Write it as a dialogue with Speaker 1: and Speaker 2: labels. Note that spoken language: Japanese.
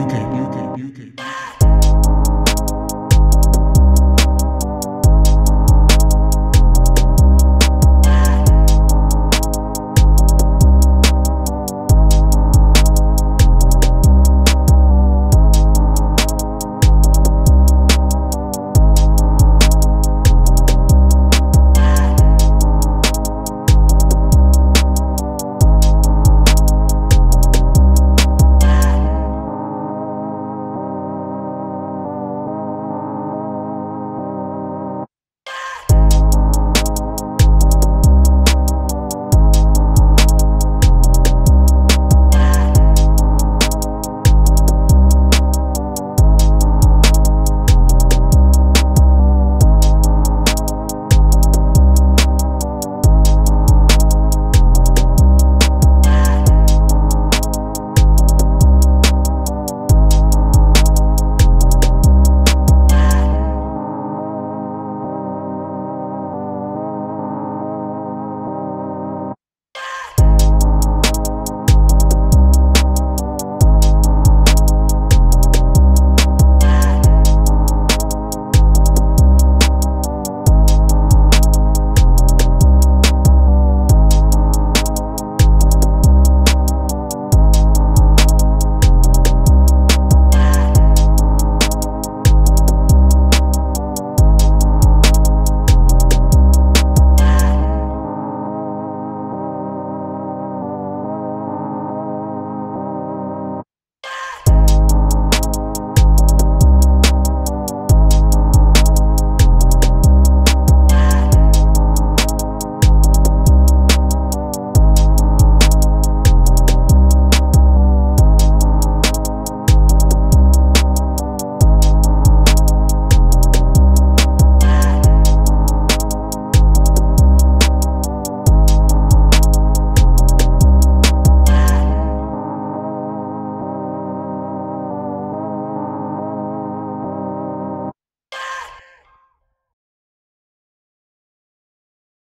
Speaker 1: UK UK UK